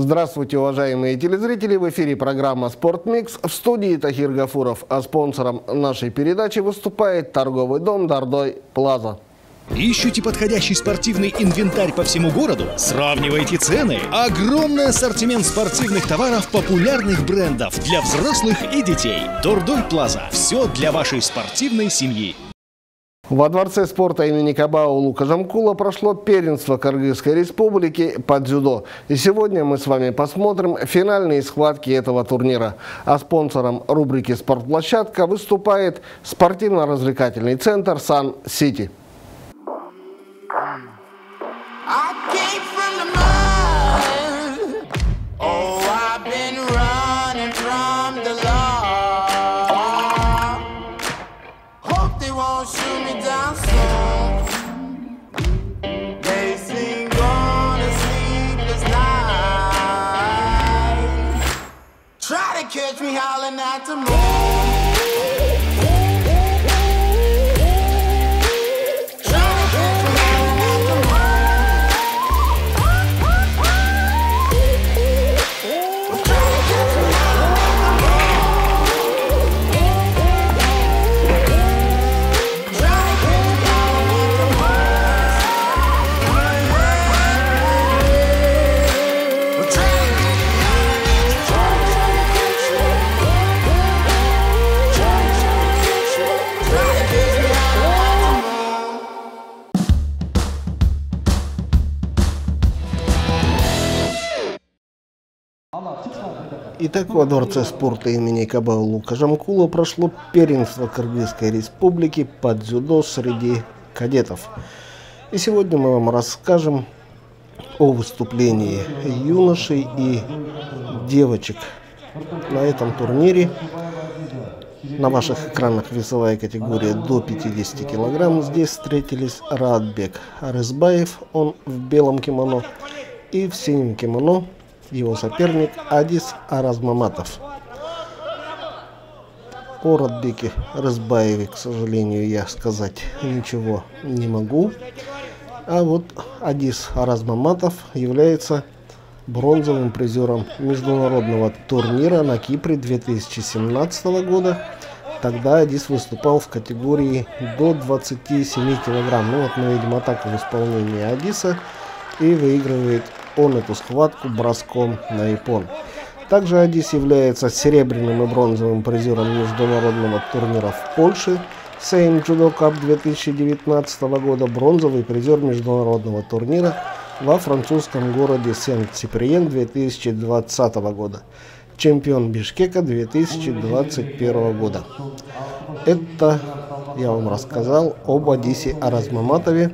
Здравствуйте, уважаемые телезрители! В эфире программа «Спортмикс». В студии Тахир Гафуров, а спонсором нашей передачи выступает торговый дом «Дордой Плаза». Ищете подходящий спортивный инвентарь по всему городу? Сравнивайте цены. Огромный ассортимент спортивных товаров популярных брендов для взрослых и детей. Дордой Плаза. Все для вашей спортивной семьи. Во Дворце спорта имени Кабау Лука Жамкула прошло первенство Кыргызской республики по дзюдо. И сегодня мы с вами посмотрим финальные схватки этого турнира. А спонсором рубрики «Спортплощадка» выступает спортивно-развлекательный центр «Сан-Сити». hollering out to me. Итак, во спорта имени Кабау Лука Жамкула прошло первенство Кыргызской республики по дзюдо среди кадетов. И сегодня мы вам расскажем о выступлении юношей и девочек на этом турнире. На ваших экранах весовая категория до 50 килограмм. Здесь встретились Радбек Арызбаев, он в белом кимоно, и в синем кимоно его соперник Адис Аразмаматов. О Радбеке Разбаеве, к сожалению, я сказать ничего не могу. А вот Адис Аразмаматов является бронзовым призером международного турнира на Кипре 2017 года. Тогда Адис выступал в категории до 27 килограмм. Ну вот мы видим атаку в исполнении Адиса и выигрывает он эту схватку броском на япон. Также Адис является серебряным и бронзовым призером международного турнира в Польше Сейм Judo Cup 2019 года, бронзовый призер международного турнира во французском городе Сент-Сиприен 2020 года, чемпион Бишкека 2021 года. Это я вам рассказал об Адисе Аразмаматове,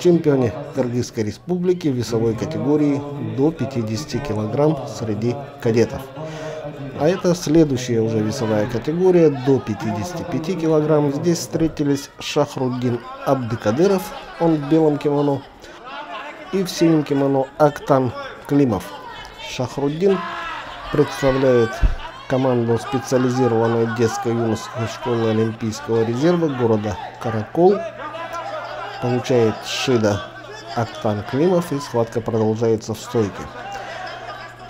чемпионе Кыргызской республики в весовой категории до 50 килограмм среди кадетов. А это следующая уже весовая категория до 55 килограмм. Здесь встретились Шахруддин Абдыкадыров, он в белом кимоно, и в синем кимоно Актан Климов. Шахруддин представляет команду специализированной детской юношеской школы Олимпийского резерва города Каракол. Получает Шида Актан Климов и схватка продолжается в стойке.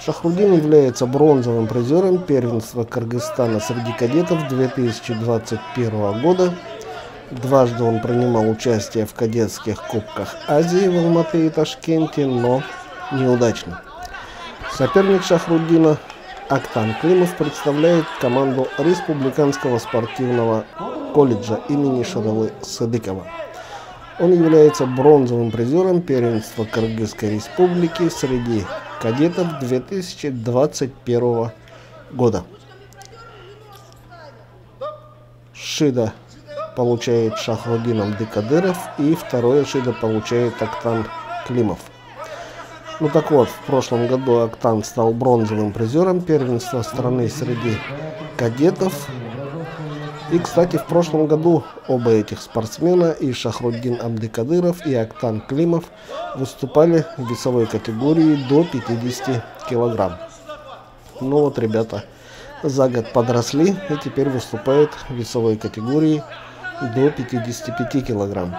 Шахрудин является бронзовым призером первенства Кыргызстана среди кадетов 2021 года. Дважды он принимал участие в кадетских кубках Азии в Алматы и Ташкенте, но неудачно. Соперник Шахруддина Актан Климов представляет команду Республиканского спортивного колледжа имени Шаралы Садыкова. Он является бронзовым призером первенства Кыргызской республики среди кадетов 2021 года. Шида получает Шахрудином Декадыров и второе Шида получает Актан Климов. Ну так вот, в прошлом году Актан стал бронзовым призером первенства страны среди кадетов. И, кстати, в прошлом году оба этих спортсмена, и Шахруддин Абдыкадыров, и Актан Климов, выступали в весовой категории до 50 килограмм. Ну вот, ребята, за год подросли и теперь выступают в весовой категории до 55 килограмм.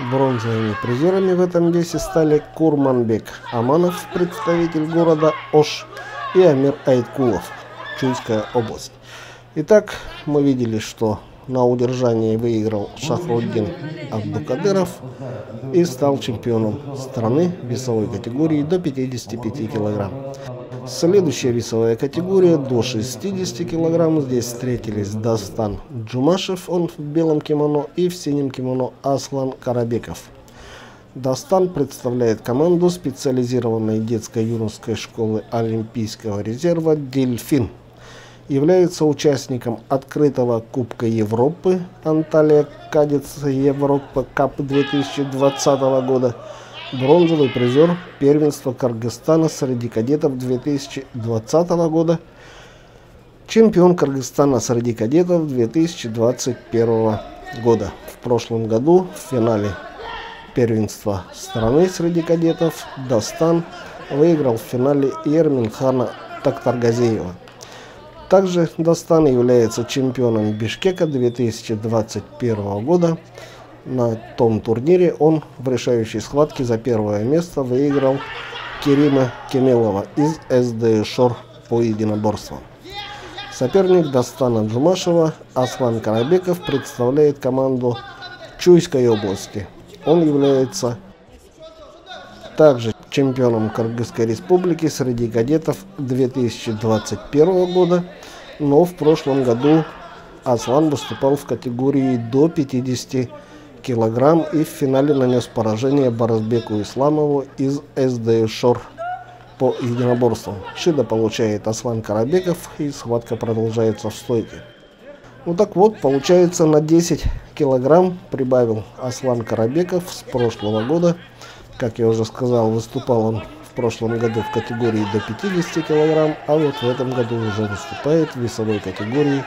Бронзовыми призерами в этом весе стали Курманбек Аманов, представитель города Ош, и Амир Айткулов, Чуйская область. Итак, мы видели, что на удержании выиграл Шахруддин Абдукадыров и стал чемпионом страны весовой категории до 55 килограмм. Следующая весовая категория до 60 килограмм. Здесь встретились Дастан Джумашев, он в белом кимоно, и в синем кимоно Аслан Карабеков. Дастан представляет команду специализированной детско-юношеской школы Олимпийского резерва «Дельфин» является участником открытого Кубка Европы Анталия Кадец Европа Кап 2020 года, бронзовый призер первенства Кыргызстана среди кадетов 2020 года, чемпион Кыргызстана среди кадетов 2021 года. В прошлом году в финале первенства страны среди кадетов Дастан выиграл в финале Ерминхана Тактаргазеева. Также Дастан является чемпионом Бишкека 2021 года. На том турнире он в решающей схватке за первое место выиграл Керима Кемелова из СД Шор по единоборствам. Соперник Дастана Джумашева Аслан Карабеков представляет команду Чуйской области. Он является также чемпионом Кыргызской республики среди кадетов 2021 года, но в прошлом году Аслан выступал в категории до 50 килограмм и в финале нанес поражение Баразбеку Исламову из СД Шор по единоборствам. Шида получает Аслан Карабеков и схватка продолжается в стойке. Ну так вот, получается на 10 килограмм прибавил Аслан Карабеков с прошлого года. Как я уже сказал, выступал он в прошлом году в категории до 50 килограмм, а вот в этом году уже выступает в весовой категории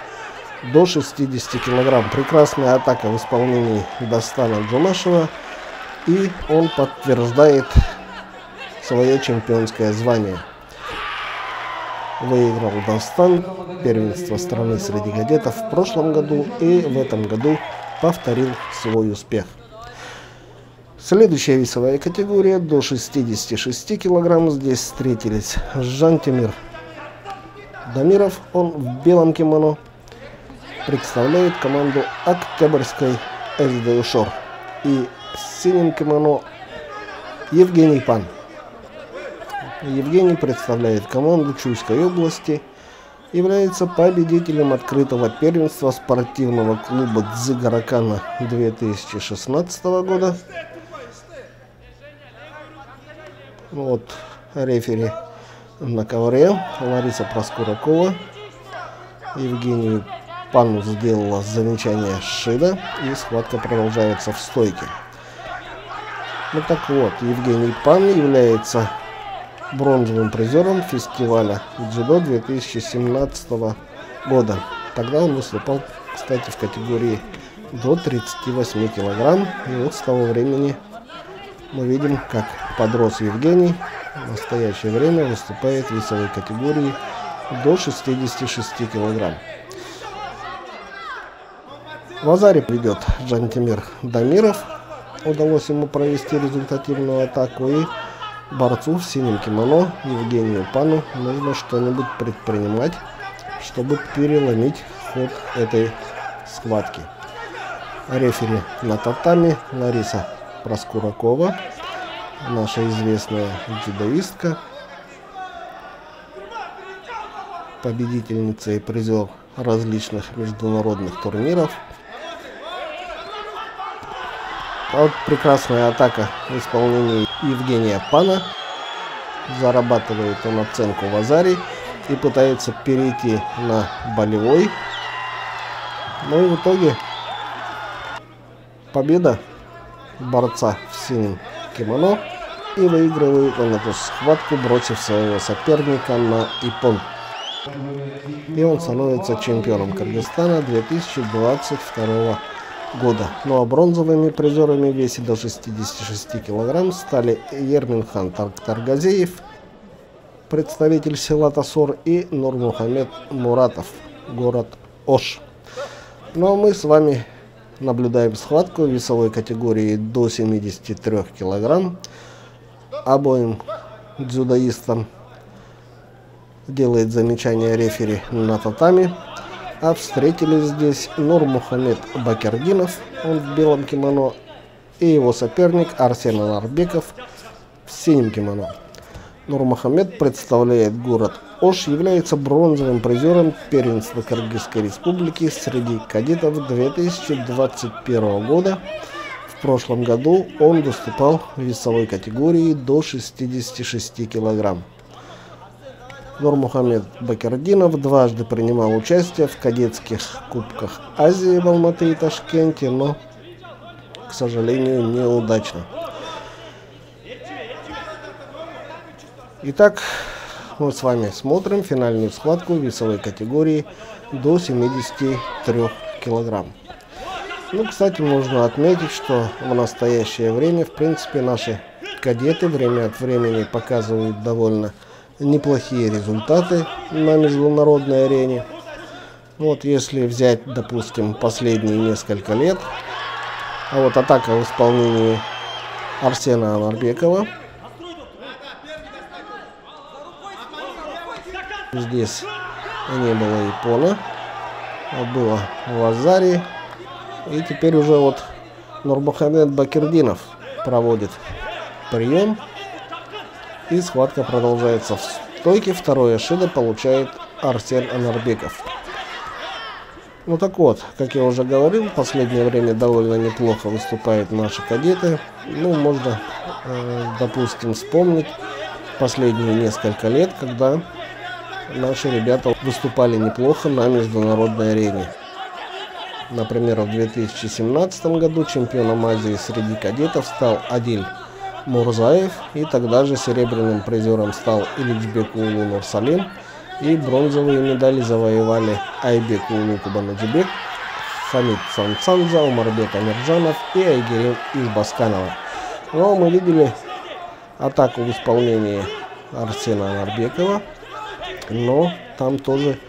до 60 килограмм. Прекрасная атака в исполнении Достана Джумашева, и он подтверждает свое чемпионское звание. Выиграл Достан первенство страны среди кадетов в прошлом году и в этом году повторил свой успех. Следующая весовая категория до 66 килограмм. Здесь встретились Жантимир Дамиров, он в белом кимоно, представляет команду Октябрьской СДУ Шор. И с синим кимоно Евгений Пан. Евгений представляет команду Чуйской области, является победителем открытого первенства спортивного клуба Дзигаракана 2016 года Вот рефери на ковре. Лариса Проскуракова. Евгению Пану сделала замечание Шида. И схватка продолжается в стойке. Ну так вот, Евгений Пан является бронзовым призером фестиваля дзюдо 2017 года. Тогда он выступал, кстати, в категории до 38 килограмм. И вот с того времени мы видим, как подрос Евгений. В настоящее время выступает в весовой категории до 66 килограмм. В Азаре ведет Джантимир Дамиров. Удалось ему провести результативную атаку. И борцу в синем кимоно Евгению Пану нужно что-нибудь предпринимать, чтобы переломить ход этой схватки. Рефери на татами Лариса Проскуракова, наша известная дзюдоистка, победительница и призер различных международных турниров. А вот прекрасная атака в исполнении Евгения Пана. Зарабатывает он оценку в Азаре и пытается перейти на болевой. Ну и в итоге победа борца в синем кимоно и выигрывает он эту схватку, бросив своего соперника на ипон. И он становится чемпионом Кыргызстана 2022 года. Ну а бронзовыми призерами в весе до 66 килограмм стали Ерминхан Таргазеев, представитель села Тасор, и Нурмухамед Муратов, город Ош. Ну а мы с вами наблюдаем схватку весовой категории до 73 килограмм. Обоим дзюдоистам делает замечание рефери на татами. А встретились здесь Нур Мухаммед Бакердинов, он в белом кимоно, и его соперник Арсен Анарбеков в синем кимоно. Нурмахамед представляет город Ош, является бронзовым призером первенства Кыргызской республики среди кадетов 2021 года. В прошлом году он выступал в весовой категории до 66 килограмм. Нурмухамед Бакердинов дважды принимал участие в кадетских кубках Азии в Алматы и Ташкенте, но, к сожалению, неудачно. Итак, мы с вами смотрим финальную схватку весовой категории до 73 килограмм. Ну, кстати, можно отметить, что в настоящее время, в принципе, наши кадеты время от времени показывают довольно неплохие результаты на международной арене. Вот если взять, допустим, последние несколько лет, а вот атака в исполнении Арсена Анарбекова – Здесь не было Япона, а было Лазари. И теперь уже вот Нурмухамед Бакирдинов проводит прием. И схватка продолжается в стойке. Второе шидо получает Арсен Анарбеков. Ну так вот, как я уже говорил, в последнее время довольно неплохо выступают наши кадеты. Ну, можно, э, допустим, вспомнить последние несколько лет, когда наши ребята выступали неплохо на международной арене. Например, в 2017 году чемпионом Азии среди кадетов стал Адиль Мурзаев, и тогда же серебряным призером стал Ильичбек Нурсалим, и бронзовые медали завоевали Айбек Улу Кубанаджибек, Хамид Сансанза, Умарбек Амирджанов и Айгерим Избасканова. Но мы видели атаку в исполнении Арсена Нарбекова, но там тоже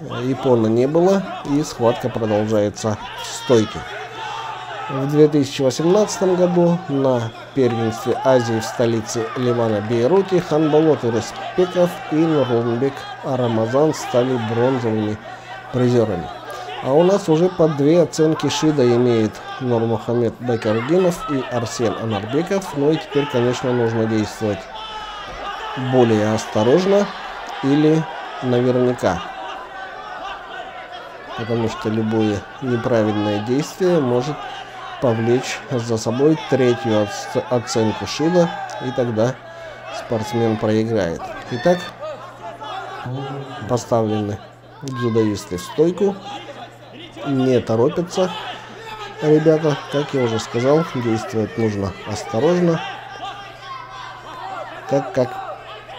э, Япона не было, и схватка продолжается в стойке. В 2018 году на первенстве Азии в столице Ливана Бейруте Ханбалот Респеков и Нурланбек Рамазан стали бронзовыми призерами. А у нас уже по две оценки Шида имеет Нурмухамед Байкардинов и Арсен Анарбеков. Ну и теперь, конечно, нужно действовать более осторожно или наверняка. Потому что любое неправильное действие может повлечь за собой третью оценку Шида, и тогда спортсмен проиграет. Итак, поставлены дзюдоисты в стойку, не торопятся ребята, как я уже сказал, действовать нужно осторожно, так как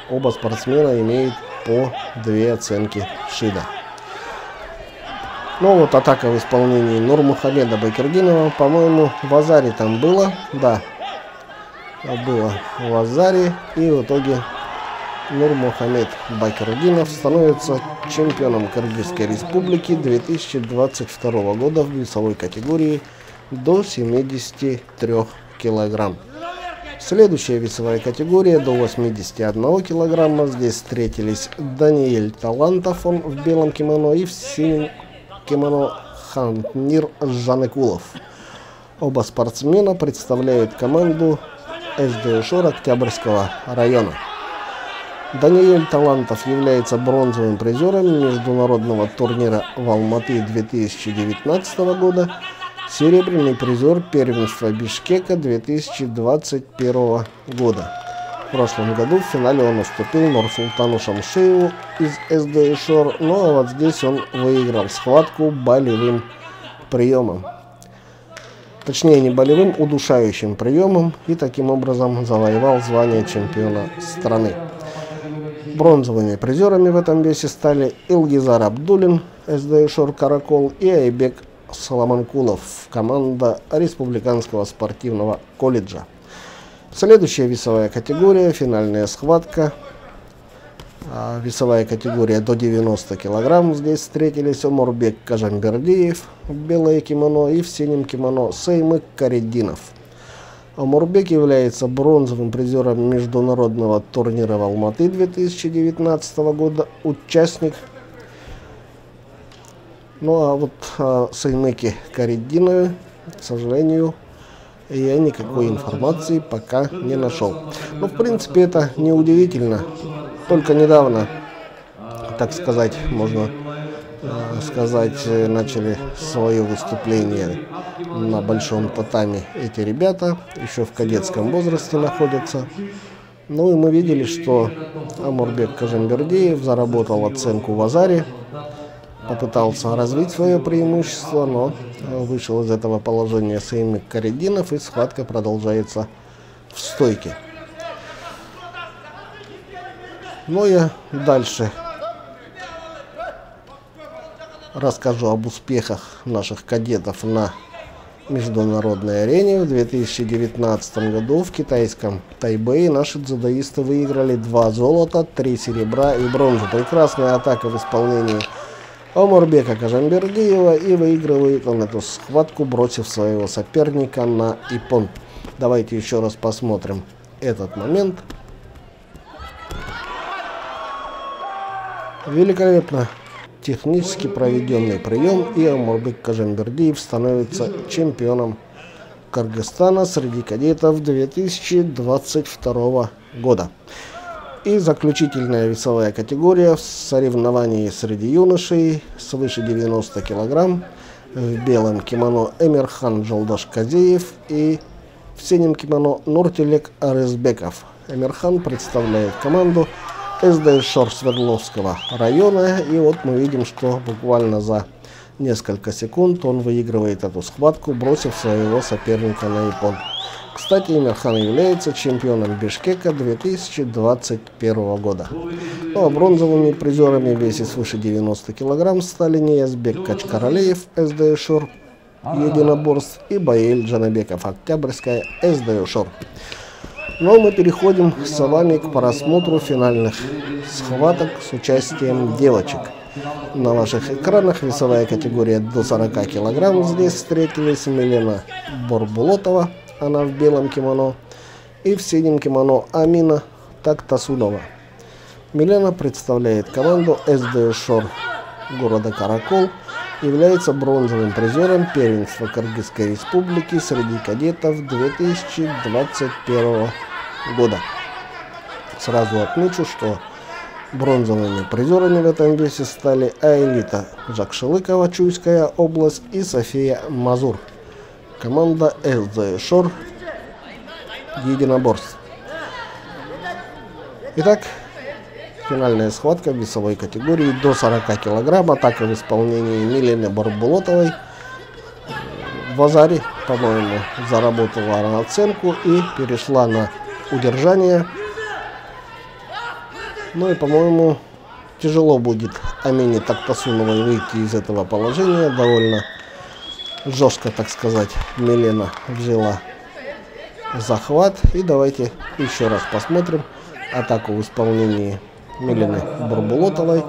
оба спортсмена имеют по две оценки Шида. Ну вот атака в исполнении Нурмухамеда Байкердинова, по-моему, в Азаре там было, да, было в Азаре, и в итоге Нурмухамед Байкердинов становится чемпионом Кыргызской республики 2022 года в весовой категории до 73 килограмм. Следующая весовая категория до 81 килограмма. Здесь встретились Даниэль Талантов, он в белом кимоно, и в синем кимоно Хантнир Жанекулов. Оба спортсмена представляют команду СДШОР Октябрьского района. Даниэль Талантов является бронзовым призером международного турнира в Алматы 2019 года серебряный призер первенства Бишкека 2021 года. В прошлом году в финале он уступил Нурсултану Шамшееву из Шор, но ну, а вот здесь он выиграл схватку болевым приемом. Точнее, не болевым, удушающим приемом и таким образом завоевал звание чемпиона страны. Бронзовыми призерами в этом весе стали Илгизар Абдулин, СД Шор Каракол и Айбек Соломонкулов, команда Республиканского спортивного колледжа. Следующая весовая категория, финальная схватка А, весовая категория до 90 килограмм. Здесь встретились Омурбек Кажамбердиев в белое кимоно и в синем кимоно Сеймык Кареддинов. Омурбек является бронзовым призером международного турнира в Алматы 2019 года, участник. Ну а вот а, Сеймеки Кареддинове, к сожалению, я никакой информации пока не нашел. Но в принципе это неудивительно только недавно, так сказать, можно э, сказать, э, начали свое выступление на большом татами эти ребята, еще в кадетском возрасте находятся. Ну и мы видели, что Амурбек Кажембердеев заработал оценку в Азаре, попытался развить свое преимущество, но вышел из этого положения Сеймик Карединов, и схватка продолжается в стойке. Но я дальше расскажу об успехах наших кадетов на международной арене. В 2019 году в китайском Тайбэе наши дзюдоисты выиграли два золота, три серебра и бронзу. Прекрасная атака в исполнении Омарбека Кажамбердиева и выигрывает он эту схватку, бросив своего соперника на ипон. Давайте еще раз посмотрим этот момент. Великолепно технически проведенный прием, и Амурбек Кажембердиев становится чемпионом Кыргызстана среди кадетов 2022 года. И заключительная весовая категория в соревновании среди юношей свыше 90 килограмм в белом кимоно Эмирхан Джалдаш Казеев и в синем кимоно Нуртелек Арызбеков. Эмирхан представляет команду СД-Шор Свердловского района. И вот мы видим, что буквально за несколько секунд он выигрывает эту схватку, бросив своего соперника на япон. Кстати, Эмирхан является чемпионом Бишкека 2021 года. Ну а бронзовыми призерами в весе свыше 90 кг стали Ниязбек Качкаралеев, СД Шор единоборств и Баэль Джанабеков, Октябрьская, СД Шор. Но мы переходим с вами к просмотру финальных схваток с участием девочек. На ваших экранах весовая категория до 40 килограмм. Здесь встретились Милена Борбулотова, она в белом кимоно, и в синем кимоно Амина Тактасунова. Милена представляет команду СД Шор города Каракол, является бронзовым призером первенства Кыргызской республики среди кадетов 2021 года. Сразу отмечу, что бронзовыми призерами в этом весе стали Аэлита Жакшелыкова, Чуйская область и София Мазур. Команда СД Шор единоборств. Итак, финальная схватка в весовой категории до 40 килограмм. Атака в исполнении Милены Барбулотовой. В Азаре, по-моему, заработала на оценку и перешла на удержания. Ну и, по-моему, тяжело будет Амине Тактасуновой выйти из этого положения. Довольно жестко, так сказать, Милена взяла захват. И давайте еще раз посмотрим атаку в исполнении Милены Бурбулотовой,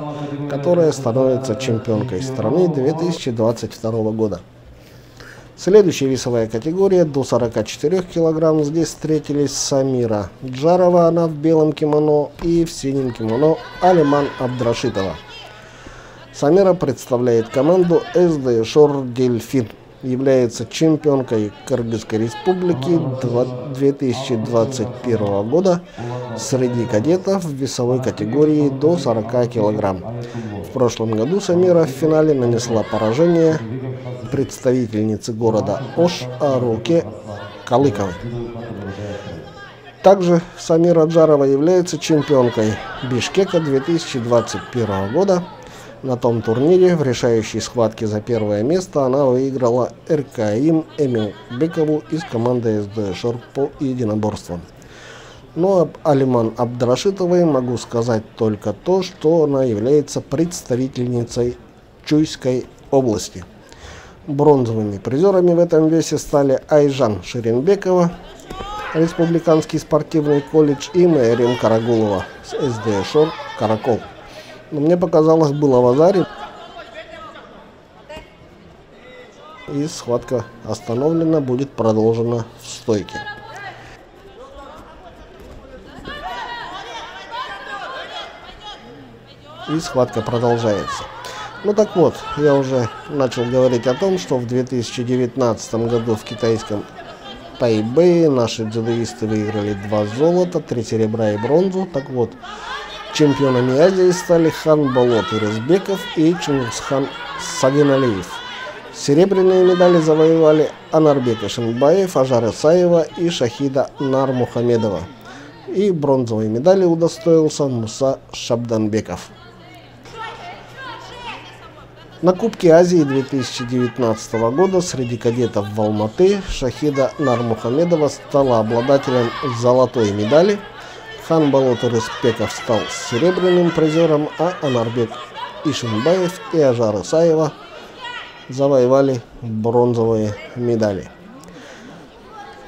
которая становится чемпионкой страны 2022 года. Следующая весовая категория до 44 кг. Здесь встретились Самира Джарова, она в белом кимоно, и в синем кимоно Алиман Абдрашитова. Самира представляет команду СД Шор Дельфин является чемпионкой Кыргызской республики 2021 года среди кадетов в весовой категории до 40 кг. В прошлом году Самира в финале нанесла поражение представительнице города Ош Аруке Калыковой. Также Самира Джарова является чемпионкой Бишкека 2021 года на том турнире в решающей схватке за первое место она выиграла РКИМ Эмил Бекову из команды СД Шор по единоборствам. Но об Алиман Абдрашитовой могу сказать только то, что она является представительницей Чуйской области. Бронзовыми призерами в этом весе стали Айжан Шеренбекова, Республиканский спортивный колледж и Мэрин Карагулова с СД Шор Каракол. Но мне показалось, было в Азаре. И схватка остановлена, будет продолжена в стойке. И схватка продолжается. Ну так вот, я уже начал говорить о том, что в 2019 году в китайском Тайбэе наши дзюдоисты выиграли два золота, три серебра и бронзу. Так вот, чемпионами Азии стали Хан Болот Ирызбеков и Чингисхан Сагиналиев. Серебряные медали завоевали Анарбек Ишинбаев, Ажар Исаева и Шахида Нармухамедова. И бронзовые медали удостоился Муса Шабданбеков. На Кубке Азии 2019 года среди кадетов в Алматы Шахида Нармухамедова стала обладателем золотой медали. Хан Балотыр Испеков стал серебряным призером, а Анарбек Ишинбаев и Ажар Исаева завоевали бронзовые медали.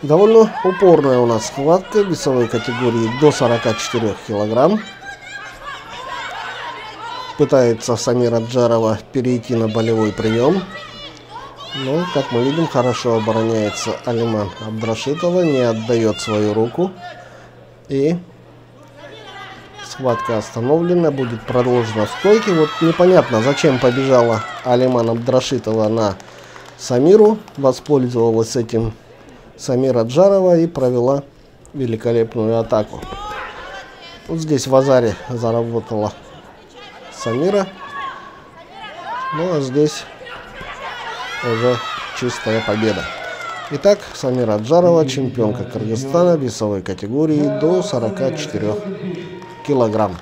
Довольно упорная у нас схватка весовой категории до 44 килограмм пытается Самира Джарова перейти на болевой прием. Но, как мы видим, хорошо обороняется Алиман Абдрашитова, не отдает свою руку. И схватка остановлена, будет продолжена в стойке. Вот непонятно, зачем побежала Алиман Абдрашитова на Самиру. Воспользовалась этим Самира Джарова и провела великолепную атаку. Вот здесь в Азаре заработала Самира. Ну а здесь уже чистая победа. Итак, Самира Аджарова, чемпионка Кыргызстана весовой категории до 44 килограмм.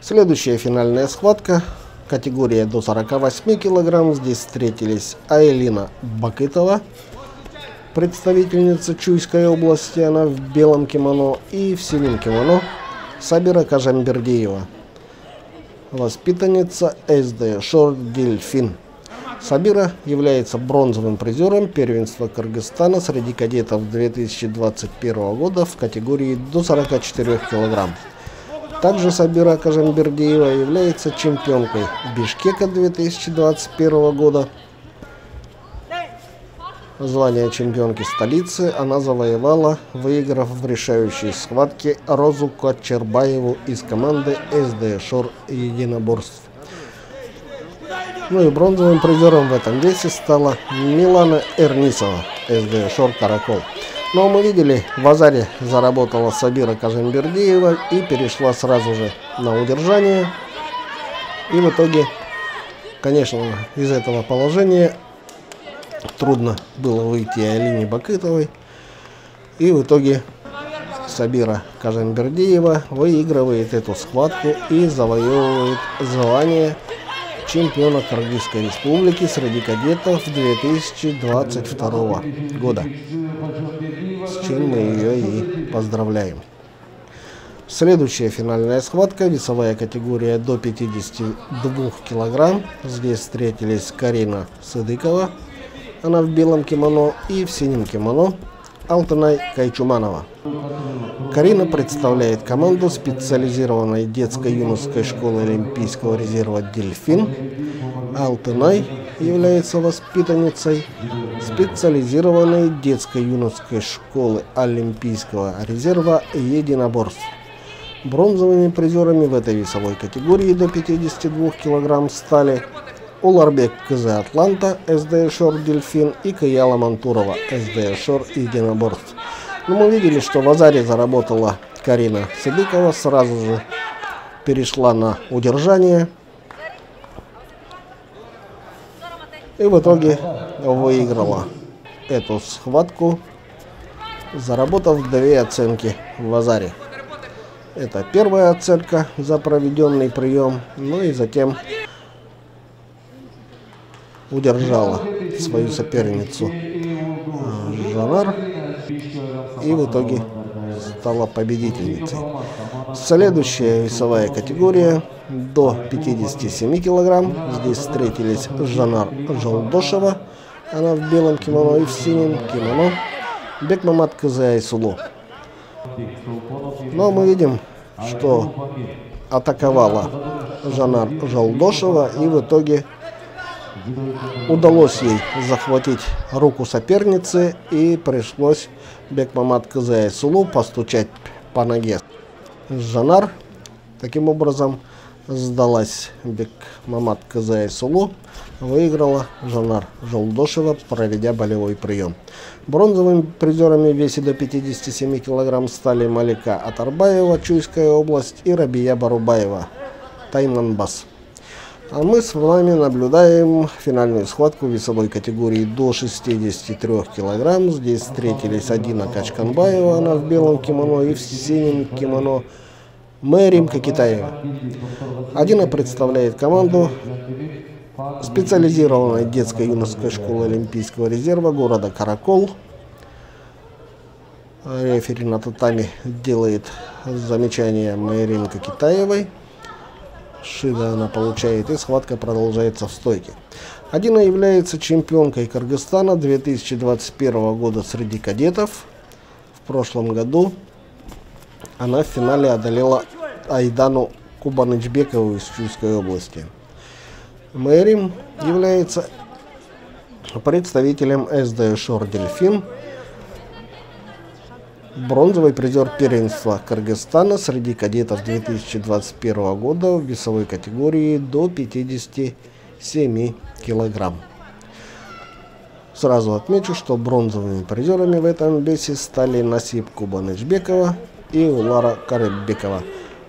Следующая финальная схватка. Категория до 48 килограмм. Здесь встретились Айлина Бакытова, представительница Чуйской области. Она в белом кимоно и в синем кимоно. Сабира Кажамбердиева, воспитанница СД Шорт Дельфин. Сабира является бронзовым призером первенства Кыргызстана среди кадетов 2021 года в категории до 44 килограмм. Также Сабира Кажамбердиева является чемпионкой Бишкека 2021 года Звание чемпионки столицы она завоевала, выиграв в решающей схватке Розу Кочербаеву из команды СД Шор единоборств. Ну и бронзовым призером в этом весе стала Милана Эрнисова, СД Шор Каракол. Но мы видели, в Азаре заработала Сабира Кажембердиева и перешла сразу же на удержание. И в итоге, конечно, из этого положения трудно было выйти Алине Бакытовой. И в итоге Сабира Кажембердиева выигрывает эту схватку и завоевывает звание чемпиона Кыргызской республики среди кадетов 2022 года. С чем мы ее и поздравляем. Следующая финальная схватка, весовая категория до 52 килограмм. Здесь встретились Карина Сыдыкова она в белом кимоно и в синем кимоно Алтанай Кайчуманова. Карина представляет команду специализированной детско-юношеской школы Олимпийского резерва «Дельфин». Алтынай является воспитанницей специализированной детско-юношеской школы Олимпийского резерва «Единоборств». Бронзовыми призерами в этой весовой категории до 52 кг стали Уларбек КЗ Атланта, СД Шор Дельфин и Каяла Мантурова, СД Шор Единоборств. Но ну, мы видели, что в Азаре заработала Карина Сидыкова, сразу же перешла на удержание. И в итоге выиграла эту схватку, заработав две оценки в Азаре. Это первая оценка за проведенный прием, ну и затем удержала свою соперницу э, Жанар и в итоге стала победительницей. Следующая весовая категория до 57 килограмм. Здесь встретились Жанар Жалдошева, она в белом кимоно и в синем кимоно, Бекмамат Кызы Айсулу. Но мы видим, что атаковала Жанар Жалдошева и в итоге удалось ей захватить руку соперницы и пришлось Бекмамат Кызаясулу постучать по ноге. Жанар таким образом сдалась Бекмамат Кызаясулу, выиграла Жанар Жалдошева, проведя болевой прием. Бронзовыми призерами в весе до 57 кг стали Малика Атарбаева, Чуйская область и Рабия Барубаева, Тайманбас. А мы с вами наблюдаем финальную схватку весовой категории до 63 килограмм. Здесь встретились Адина Качканбаева, она в белом кимоно, и в синем кимоно Мэримка Китаева. Адина представляет команду специализированной детской юношеской школы Олимпийского резерва города Каракол. Рефери на татами делает замечание Мэримка Китаевой. Шида она получает, и схватка продолжается в стойке. Адина является чемпионкой Кыргызстана 2021 года среди кадетов. В прошлом году она в финале одолела Айдану Кубанычбекову из Чуйской области. Мэрим является представителем СД Дельфин, бронзовый призер первенства Кыргызстана среди кадетов 2021 года в весовой категории до 57 килограмм. Сразу отмечу, что бронзовыми призерами в этом весе стали Насип Кубанычбекова и Улара Карыбекова.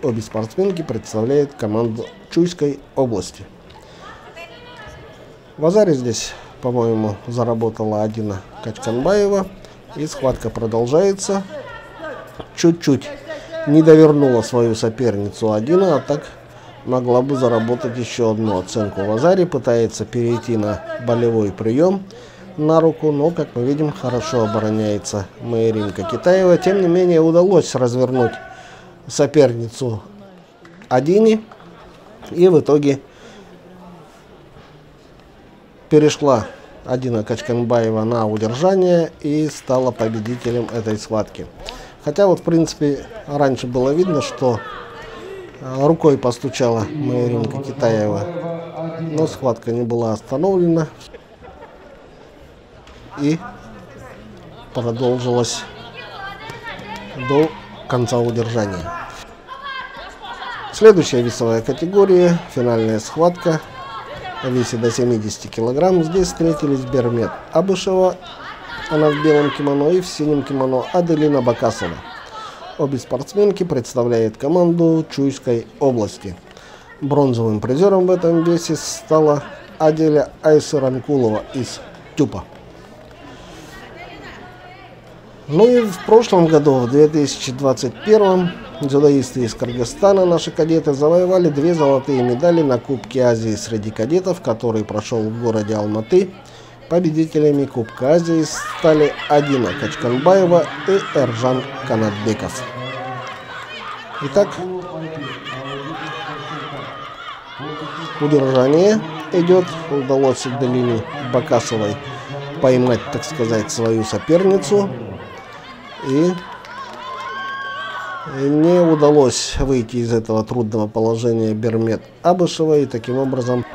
Обе спортсменки представляют команду Чуйской области. В Азаре здесь, по-моему, заработала Адина Качканбаева. И схватка продолжается. Чуть-чуть не довернула свою соперницу Адина, а так могла бы заработать еще одну оценку. В Азаре пытается перейти на болевой прием на руку, но, как мы видим, хорошо обороняется Майринка Китаева. Тем не менее, удалось развернуть соперницу Адини. И в итоге перешла Адина Качканбаева на удержание и стала победителем этой схватки. Хотя вот в принципе раньше было видно, что э, рукой постучала Майринка Китаева, но схватка не была остановлена и продолжилась до конца удержания. Следующая весовая категория, финальная схватка весе до 70 килограмм. Здесь встретились Бермет Абышева, она в белом кимоно, и в синем кимоно Аделина Бакасова. Обе спортсменки представляют команду Чуйской области. Бронзовым призером в этом весе стала Аделя Айсаранкулова из Тюпа. Ну и в прошлом году, в 2021 дзюдоисты из Кыргызстана, наши кадеты, завоевали две золотые медали на Кубке Азии среди кадетов, который прошел в городе Алматы. Победителями Кубка Азии стали Адина Качканбаева и Эржан Канатбеков. Итак, удержание идет. Удалось Далине Бакасовой поймать, так сказать, свою соперницу и не удалось выйти из этого трудного положения Бермет Абышева, и таким образом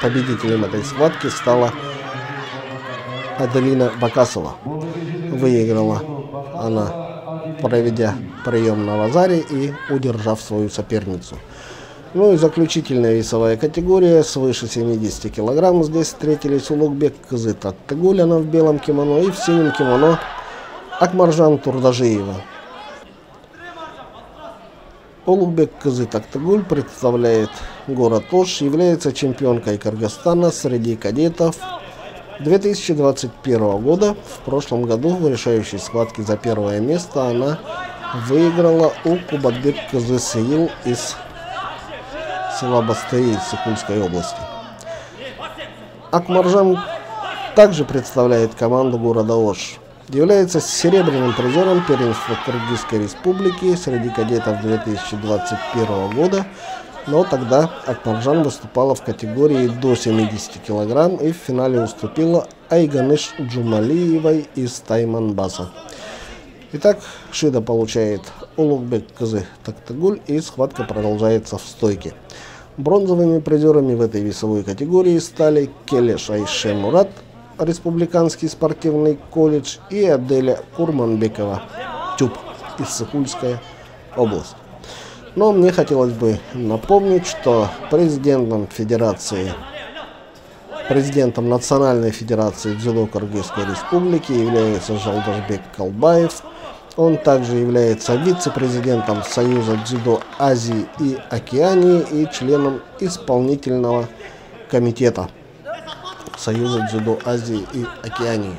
победителем этой схватки стала Аделина Бакасова. Выиграла она, проведя прием на Вазаре и удержав свою соперницу. Ну и заключительная весовая категория свыше 70 килограмм. Здесь встретились Улугбек Кызыт Аттыгуль, она в белом кимоно, и в синем кимоно Акмаржан Турдажиева. Улугбек Кызы Тактагуль представляет город Ош, является чемпионкой Кыргызстана среди кадетов 2021 года. В прошлом году в решающей схватке за первое место она выиграла у Кубатбек Кызы Сеил из села Бастаи Сыкульской области. Акмаржан также представляет команду города Ош является серебряным призером первенства Кыргызской республики среди кадетов 2021 года, но тогда Акмаржан выступала в категории до 70 кг и в финале уступила Айганыш Джумалиевой из Тайманбаса. Итак, Шида получает Улугбек Кызы Тактагуль и схватка продолжается в стойке. Бронзовыми призерами в этой весовой категории стали Келеш Айше Мурат, Республиканский спортивный колледж и Аделя Курманбекова, ТЮП, Иссыкульская область. Но мне хотелось бы напомнить, что президентом Федерации, президентом Национальной Федерации дзюдо Кыргызской Республики является Жалдашбек Калбаев. Он также является вице-президентом Союза дзюдо Азии и Океании и членом исполнительного комитета Союза дзюдо Азии и Океании.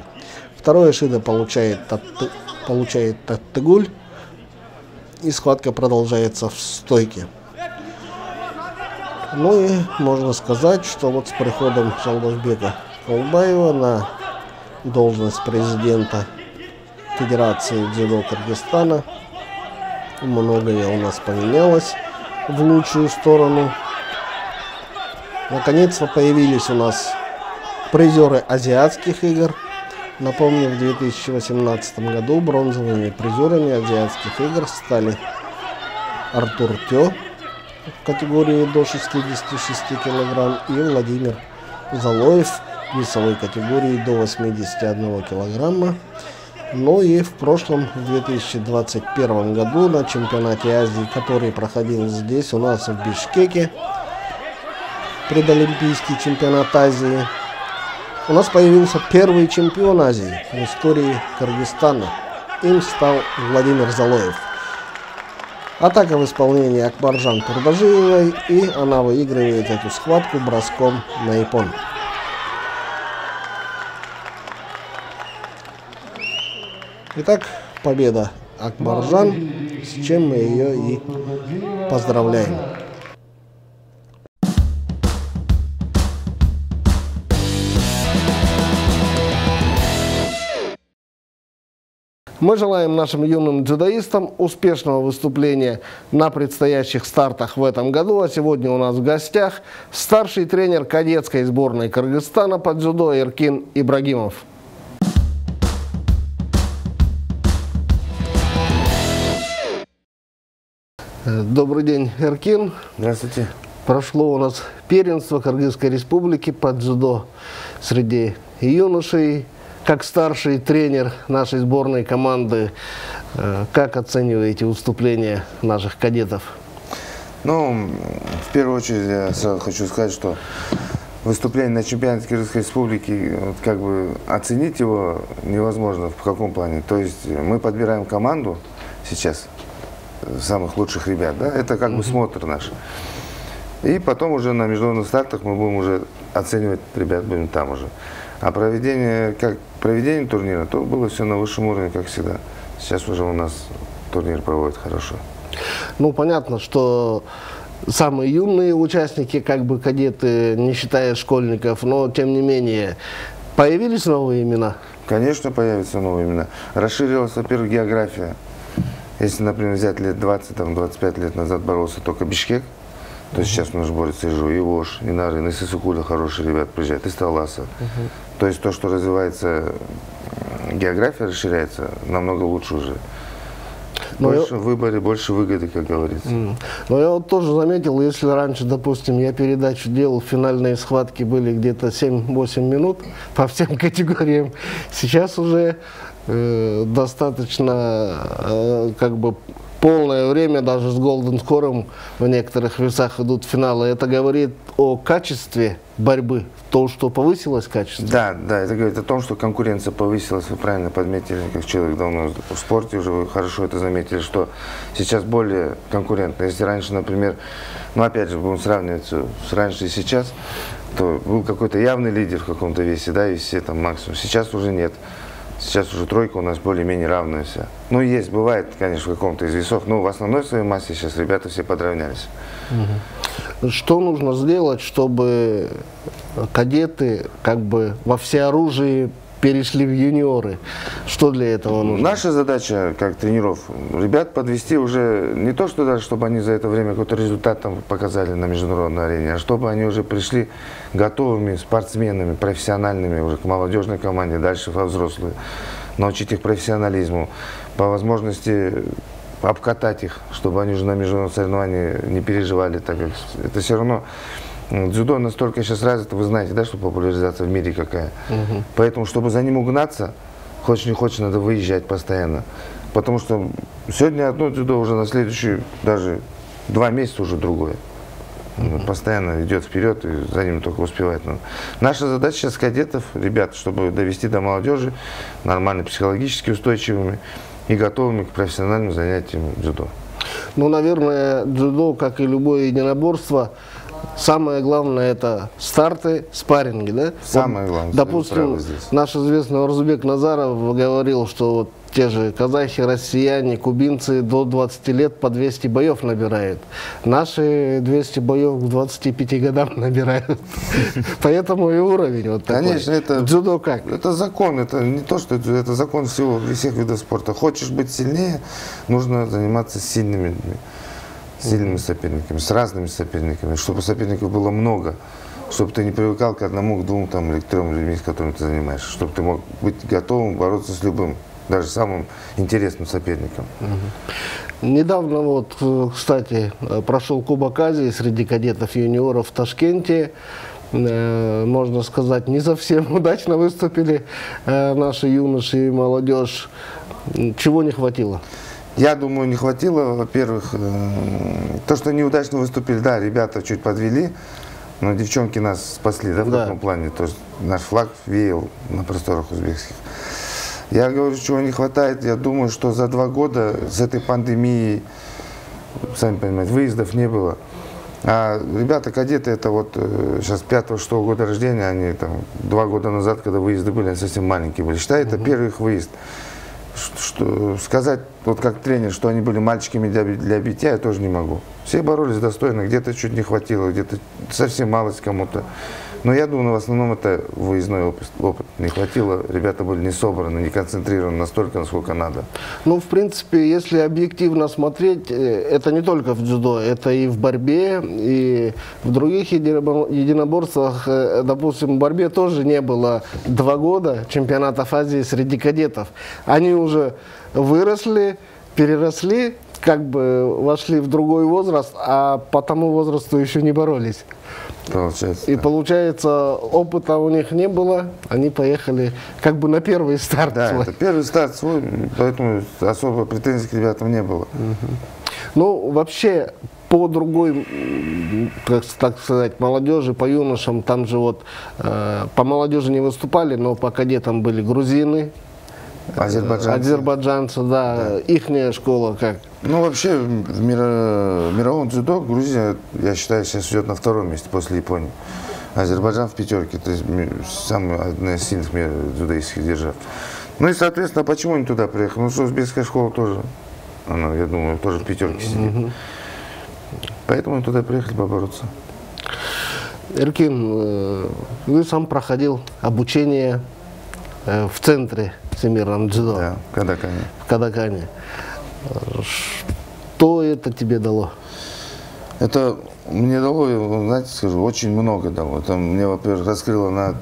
Второе шидо получает, Татты, получает Таттыгуль, и схватка продолжается в стойке. Ну и можно сказать, что вот с приходом Шалдашбека Колбаева на должность президента Федерации дзюдо Кыргызстана многое у нас поменялось в лучшую сторону. Наконец-то появились у нас призеры азиатских игр. Напомню, в 2018 году бронзовыми призерами азиатских игр стали Артур Тё в категории до 66 кг и Владимир Залоев в весовой категории до 81 килограмма. Ну и в прошлом, в 2021 году на чемпионате Азии, который проходил здесь у нас в Бишкеке, предолимпийский чемпионат Азии, у нас появился первый чемпион Азии в истории Кыргызстана. Им стал Владимир Залоев. Атака в исполнении Акбаржан Турдажиевой, и она выигрывает эту схватку броском на япон. Итак, победа Акбаржан, с чем мы ее и поздравляем. Мы желаем нашим юным дзюдоистам успешного выступления на предстоящих стартах в этом году. А сегодня у нас в гостях старший тренер кадетской сборной Кыргызстана по дзюдо Иркин Ибрагимов. Добрый день, Эркин. Здравствуйте. Прошло у нас первенство Кыргызской республики по дзюдо среди юношей. Как старший тренер нашей сборной команды, э, как оцениваете выступления наших кадетов? Ну, в первую очередь я сразу хочу сказать, что выступление на чемпионате Кыргызской республики, вот как бы оценить его невозможно в каком плане. То есть мы подбираем команду сейчас, самых лучших ребят, да, это как бы смотр наш. И потом уже на международных стартах мы будем уже оценивать ребят, будем там уже. А проведение, как проведение турнира, то было все на высшем уровне, как всегда. Сейчас уже у нас турнир проводит хорошо. Ну, понятно, что самые юные участники, как бы кадеты, не считая школьников, но тем не менее, появились новые имена? Конечно, появятся новые имена. Расширилась, во-первых, география. Если, например, взять лет 20, там, 25 лет назад боролся только Бишкек, то сейчас у нас борется и Жу, и Вош, и Нарын, и Сысукуля хорошие ребят приезжают, и Сталаса. То есть то, что развивается, география расширяется, намного лучше уже. Но больше я- в выборе, больше выгоды, как говорится. Но я вот тоже заметил, если раньше, допустим, я передачу делал, финальные схватки были где-то 7-8 минут по всем категориям, сейчас уже э, достаточно э, как бы полное время, даже с Голден Скором в некоторых весах идут финалы. Это говорит о качестве борьбы, то, что повысилось качество. Да, да, это говорит о том, что конкуренция повысилась, вы правильно подметили, как человек давно в спорте уже вы хорошо это заметили, что сейчас более конкурентно. Если раньше, например, ну опять же, будем сравнивать с раньше и сейчас, то был какой-то явный лидер в каком-то весе, да, и все там максимум. Сейчас уже нет. Сейчас уже тройка у нас более-менее равная вся. Ну, есть, бывает, конечно, в каком-то из весов, но в основной своей массе сейчас ребята все подравнялись. Что нужно сделать, чтобы кадеты как бы во всеоружии перешли в юниоры? Что для этого нужно? Наша задача, как тренеров, ребят подвести уже не то, что даже, чтобы они за это время какой-то результат там показали на международной арене, а чтобы они уже пришли готовыми спортсменами, профессиональными уже к молодежной команде, дальше во взрослую. Научить их профессионализму, по возможности обкатать их, чтобы они уже на международном соревновании не переживали, так как это все равно дзюдо настолько сейчас развито, вы знаете, да, что популяризация в мире какая. Поэтому, чтобы за ним угнаться, хочешь не хочешь, надо выезжать постоянно. Потому что сегодня одно дзюдо уже на следующий, даже два месяца уже другое. Он Постоянно идет вперед и за ним только успевает. надо. Наша задача сейчас кадетов, ребят, чтобы довести до молодежи нормально психологически устойчивыми и готовыми к профессиональным занятиям дзюдо. Ну, наверное, дзюдо, как и любое единоборство, самое главное это старты, спарринги, да? Самое главное, вы Допустим, наш известный Урзубек Назаров говорил, что вот те же казахи, россияне, кубинцы до 20 лет по 200 боев набирают. Наши 200 боев к 25 годам набирают. Поэтому и уровень вот такой. Конечно, это- Дзюдо как? Это закон, это не то, что это, это закон всего, всех видов спорта. Хочешь быть сильнее, нужно заниматься сильными людьми, сильными соперниками, с разными соперниками, чтобы соперников было много, чтобы ты не привыкал к одному, к двум там, или к трем людьми, с которыми ты занимаешься, чтобы ты мог быть готовым бороться с любым, даже самым интересным соперником. Недавно вот, э, кстати, э, прошел Кубок Азии среди кадетов юниоров в Ташкенте. Э, Можно сказать, не совсем удачно выступили наши юноши и молодежь. Чего не хватило? Я думаю, не хватило, во-первых, э, то, что неудачно выступили, да, ребята чуть подвели, но девчонки нас спасли, да, в Да. каком плане, то есть наш флаг веял на просторах узбекских. Я говорю, чего не хватает, я думаю, что за два года с этой пандемией, сами понимаете, выездов не было. А ребята, кадеты, это вот э, сейчас 5-6 года рождения, они там два года назад, когда выезды были, они совсем маленькие были. Считай, это первый их выезд. Что, сказать, вот как тренер, что они были мальчиками для, для битья, я тоже не могу. Все боролись достойно, где-то чуть не хватило, где-то совсем малость кому-то. Но я думаю, в основном это выездной опыт, опыт. Не хватило, ребята были не собраны, не концентрированы настолько, насколько надо. Ну, в принципе, если объективно смотреть, э, это не только в дзюдо, это и в борьбе, и в других единобор- единоборствах. Э, Допустим, в борьбе тоже не было два года чемпионатов Азии среди кадетов. Они уже выросли, переросли, как бы вошли в другой возраст, а по тому возрасту еще не боролись. Получается. И да. получается, опыта у них не было, они поехали как бы на первый старт Да, свой. это первый старт свой, поэтому особо претензий к ребятам не было. Ну, вообще, по другой, как так сказать, молодежи, по юношам, там же вот, э, по молодежи не выступали, но по кадетам были грузины, Азербайджан. азербайджанцы, да, ихняя школа как. Ну, вообще, в миро- мировом дзюдо Грузия, я считаю, сейчас идет на втором месте после Японии. Азербайджан в пятерке, то есть самая одна из сильных дзюдоистских держав. Ну и, соответственно, почему они туда приехали? Ну, что узбекская школа тоже, она, я думаю, тоже в пятерке сидит. Поэтому они туда приехали побороться. Эркин, э, вы сам проходил обучение э, в центре всемирном дзюдо Да, когда, конечно. в Кадакане. Э, Что это тебе дало? Это мне дало, знаете, скажу, очень много дало. Это мне, во-первых, раскрыло на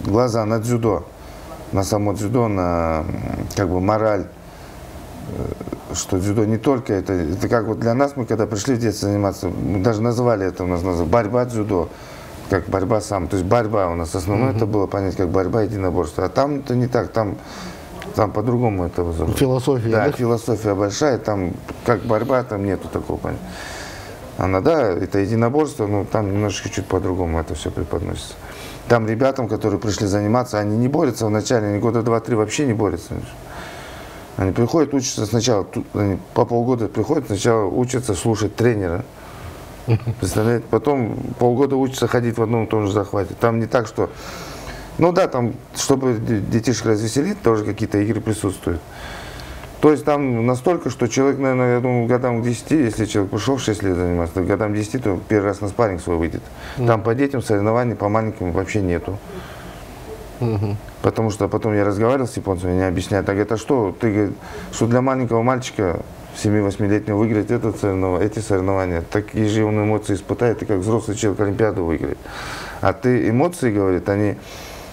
глаза на дзюдо, на само дзюдо, на как бы мораль, э, что дзюдо не только это, это как вот для нас, мы когда пришли в детстве заниматься, мы даже назвали это у нас борьба дзюдо, как борьба сам, то есть борьба у нас основное это было понять как борьба единоборство, а там это не так, там там по-другому это зовут. Философия, Да, да? философия большая, там как борьба, там нету такого понятия. Она, да, это единоборство, но там немножечко чуть по-другому это все преподносится. Там ребятам, которые пришли заниматься, они не борются вначале, они года два-три вообще не борются. Они приходят, учатся сначала, они по полгода приходят, сначала учатся слушать тренера. Представляете? Потом полгода учатся ходить в одном и том же захвате. Там не так, что... Ну да, там, чтобы де- детишек развеселить, тоже какие-то игры присутствуют. То есть там настолько, что человек, наверное, я думаю, годам к 10, если человек пришел в 6 лет заниматься, то годам к 10, то первый раз на спарринг свой выйдет. Там по детям соревнований, по маленьким вообще нету. Потому что потом я разговаривал с японцами, они объясняют, так это что, ты, говорит, что для маленького мальчика 7-8-летнего выиграть это соревнование, эти соревнования, такие же он эмоции испытает, и как взрослый человек Олимпиаду выиграет. А ты эмоции, говорит, они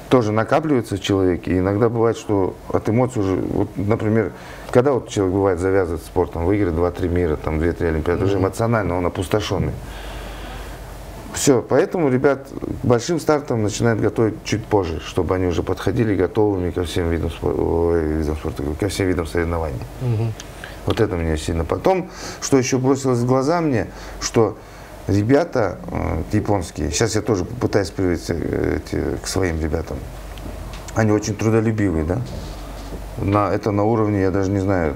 тоже накапливается в человеке. И иногда бывает, что от эмоций уже, вот, например, когда вот человек бывает завязывает спортом, выиграет 2-3 мира, там 2-3 Олимпиады, уже эмоционально он опустошенный. Все, поэтому ребят большим стартам начинают готовить чуть позже, чтобы они уже подходили готовыми ко всем видам, спор- ой, видам спорта, ко всем видам соревнований. Вот это меня сильно. Потом, что еще бросилось в глаза мне, что ребята э, японские, сейчас я тоже пытаюсь привести э, к своим ребятам, они очень трудолюбивые, да? На, это на уровне, я даже не знаю,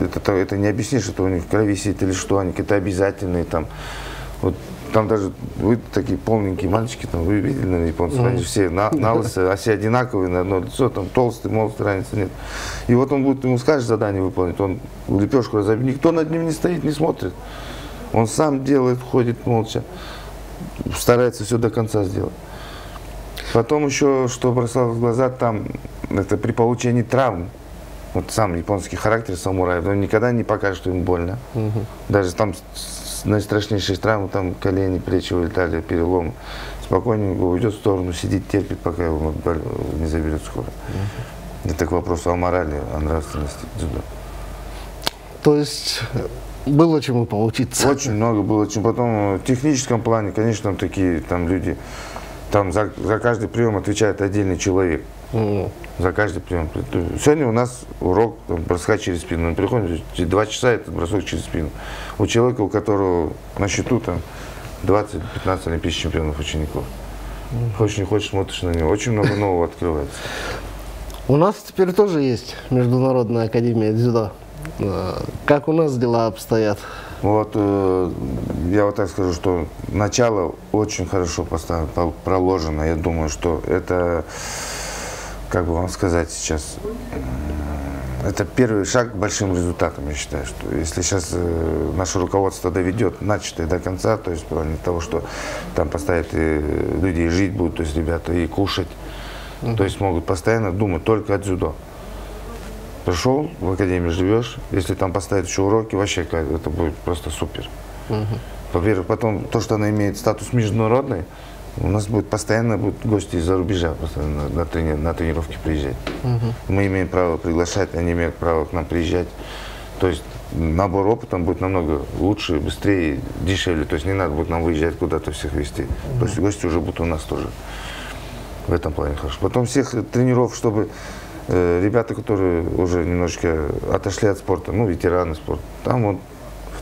это, то- это не объяснишь, что у них в крови сидит или что, они какие-то обязательные там. Вот там даже вы такие полненькие мальчики, там, вы видели, наверное, японцев, они все на, на лысо, а все одинаковые на одно лицо, там толстый, молодый, разницы нет. И вот он будет, ему скажешь задание выполнить, он лепешку разобьет, никто над ним не стоит, не смотрит. Он сам делает, ходит молча, старается все до конца сделать. Потом еще, что бросалось в глаза, там, это при получении травм, вот сам японский характер самураев, он никогда не покажет, что ему больно. Даже там наистрашнейшие травмы, там колени, плечи вылетали, перелом. Спокойненько уйдет в сторону, сидит, терпит, пока его не заберет скоро. Это к вопросу о морали, о нравственности дзюдо. То есть э, было чему поучиться. Очень много было. Чем потом э, в техническом плане, конечно, там такие там люди, там за, за каждый прием отвечает отдельный человек. М. За каждый прием. Сегодня у нас урок там, броска через спину. Приходит, через два часа этот бросок через спину. У человека, у которого на счету там 20-15 олимпийских чемпионов учеников. Хочешь не хочешь, смотришь на него. Очень много нового открывается. У нас теперь тоже есть Международная академия дзюдо. Э, Как у нас дела обстоят? Вот, э, я вот так скажу, что начало очень хорошо поставлено, по- проложено. Я думаю, что это, как бы вам сказать сейчас, м, это первый шаг к большим результатам, я считаю, что если сейчас э, наше руководство доведет начатое до конца, то есть в плане того, что там поставят и люди и жить будут, то есть ребята и кушать, то есть могут постоянно думать только о дзюдо. Пришел, в академии живешь, если там поставить еще уроки, вообще это будет просто супер. Во-первых, потом то, что она имеет статус международный, у нас будет постоянно будут гости из-за рубежа постоянно на, трени- на тренировки приезжать. Мы имеем право приглашать, они имеют право к нам приезжать. То есть набор опыта будет намного лучше, быстрее, дешевле. То есть не надо будет нам выезжать куда-то всех вести. То есть гости уже будут у нас тоже. В этом плане хорошо. Потом всех тренеров, чтобы э, ребята, которые уже немножечко отошли от спорта, ну, ветераны спорта, там вот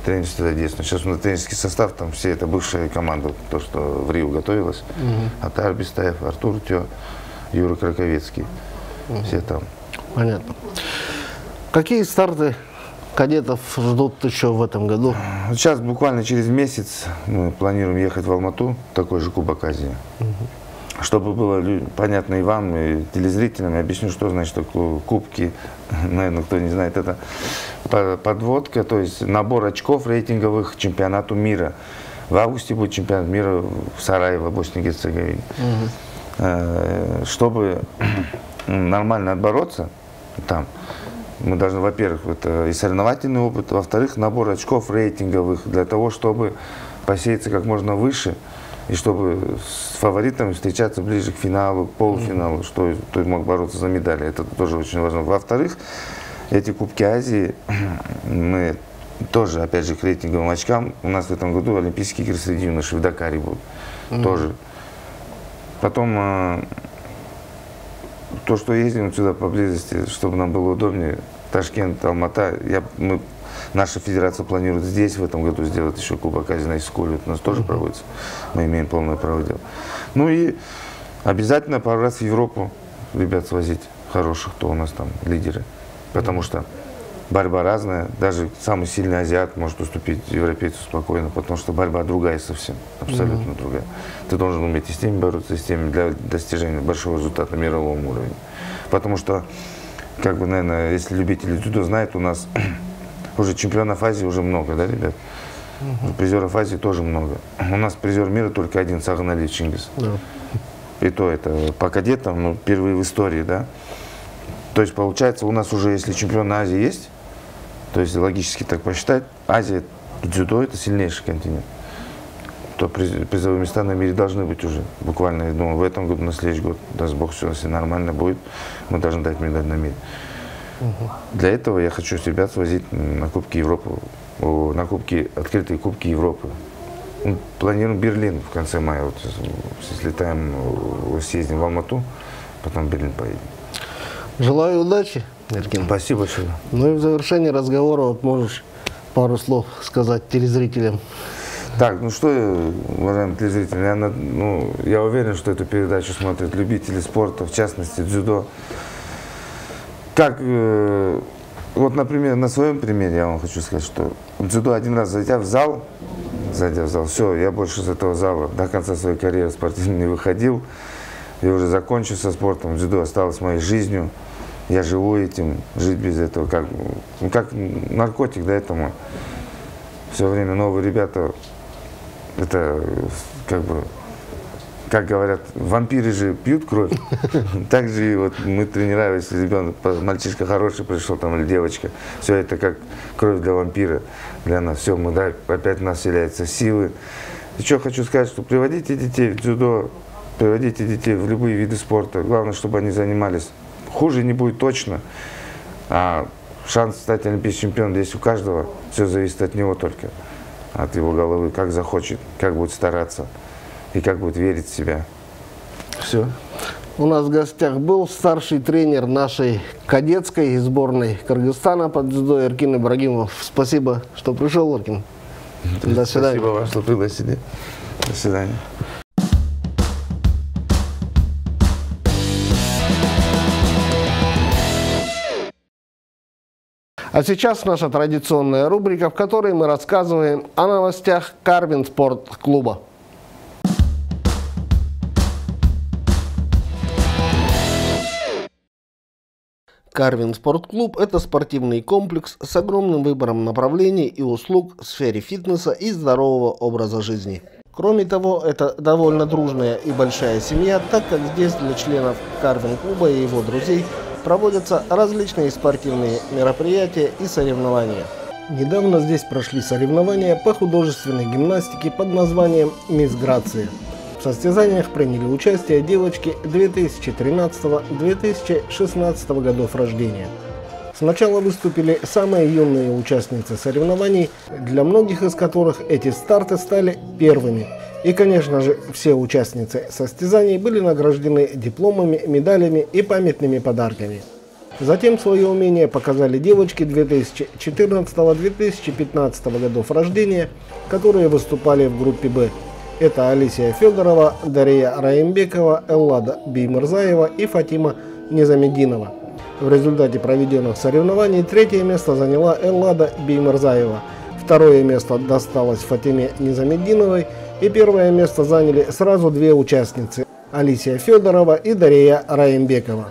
в тренерстве задействованы. Сейчас на тренерский состав, там все это бывшая команда, то, что в Рио готовилась. Атар Бестаев, Артур Тё, Юра Краковецкий. Все там. Понятно. Какие старты кадетов ждут еще в этом году? Сейчас буквально через месяц мы планируем ехать в Алмату, такой же Кубок Азии. Чтобы было понятно и вам, и телезрителям, я объясню, что значит такое кубки. Наверное, кто не знает, это по- подводка, то есть набор очков рейтинговых чемпионату мира. В августе будет чемпионат мира в Сараево, Боснии и Герцеговине. Э, Чтобы нормально отбороться там, мы должны, во-первых, это и соревновательный опыт, во-вторых, набор очков рейтинговых для того, чтобы посеяться как можно выше и чтобы с фаворитами встречаться ближе к финалу, к полуфиналу, что то есть мог бороться за медали. Это тоже очень важно. Во-вторых, эти Кубки Азии мы тоже, опять же, к рейтинговым очкам. У нас в этом году Олимпийские игры среди юношей в Дакаре будут. Тоже. Потом э, то, что ездим сюда поблизости, чтобы нам было удобнее, Ташкент, Алмата, я, мы, наша федерация планирует здесь в этом году сделать еще Кубок Азии на Искуле, у нас тоже проводится, мы имеем полное право делать. Ну и обязательно пару раз в Европу ребят свозить хороших, кто у нас там лидеры, потому что борьба разная, даже самый сильный азиат может уступить европейцу спокойно, потому что борьба другая совсем, абсолютно другая. Ты должен уметь и с теми бороться, и с теми для достижения большого результата на мировом уровне. Потому что, как бы, наверное, если любители дзюдо знают, у нас уже чемпионов Азии уже много, да, ребят? Призеров Азии тоже много. У нас призер мира только один, Саган Али Чингис. Да. И то это по кадетам, ну, впервые в истории, да. То есть, получается, у нас уже, если чемпион Азии есть, то есть логически так посчитать, Азия, дзюдо это сильнейший континент. то приз- призовые места на мире должны быть уже. Буквально, я думаю, в этом году, на следующий год, даст Бог, все, если нормально будет, мы должны дать медаль на мире. Для этого я хочу ребят свозить на Кубки Европы, на Кубки, открытые Кубки Европы. Ну, Планируем Берлин в конце мая. Вот, слетаем, э, съездим в Алмату, потом в Берлин поедем. Желаю удачи, Эркин. Спасибо большое. Ну и в завершении разговора вот можешь пару слов сказать телезрителям. Так, ну что, э, уважаемые телезрители, я, ну, я уверен, что эту передачу смотрят любители спорта, в частности дзюдо. Как, э, вот, например, на своем примере я вам хочу сказать, что дзюдо один раз зайдя в зал, зайдя в зал, все, я больше из этого зала до конца своей карьеры спортивной не выходил. Я уже закончил со спортом, дзюдо осталось моей жизнью. Я живу этим, жить без этого, как, ну, как наркотик, да, это мой. Все время новые ребята это как бы, как говорят, вампиры же пьют кровь. Так же и вот мы тренера, если ребенок, мальчишка хороший пришел там или девочка, все это как кровь для вампира, для нас. Все, мы да, опять нас вселяются силы. Что хочу сказать, что приводите детей в дзюдо, приводите детей в любые виды спорта. Главное, чтобы они занимались. Хуже не будет точно. А шанс стать олимпийским чемпионом есть у каждого. Все зависит от него только. От его головы. Как захочет, как будет стараться и как будет верить в себя. Все. У нас в гостях был старший тренер нашей кадетской сборной Кыргызстана под дзюдо Эркин Ибрагимов. Спасибо, что пришел, Эркин. До свидания. Спасибо вам, что пригласили. До свидания. А сейчас наша традиционная рубрика, в которой мы рассказываем о новостях Карвин Спорт Клуба. Карвин Спортклуб – это спортивный комплекс с огромным выбором направлений и услуг в сфере фитнеса и здорового образа жизни. Кроме того, это довольно дружная и большая семья, так как здесь для членов Карвин клуба и его друзей проводятся различные спортивные мероприятия и соревнования. Недавно здесь прошли соревнования по художественной гимнастике под названием «Мисс Грация». Состязаниях приняли участие девочки 2013-2016 годов рождения. Сначала выступили самые юные участницы соревнований, для многих из которых эти старты стали первыми. И, конечно же, все участницы состязаний были награждены дипломами, медалями и памятными подарками. Затем свое умение показали девочки 2014-2015 годов рождения, которые выступали в группе «Б». Это Алисия Федорова, Дарья Раимбекова, Эллада Беймырзаева и Фатима Незамединова. В результате проведенных соревнований третье место заняла Эллада Беймырзаева, второе место досталось Фатиме Незамединовой и первое место заняли сразу две участницы – Алисия Федорова и Дарья Раимбекова.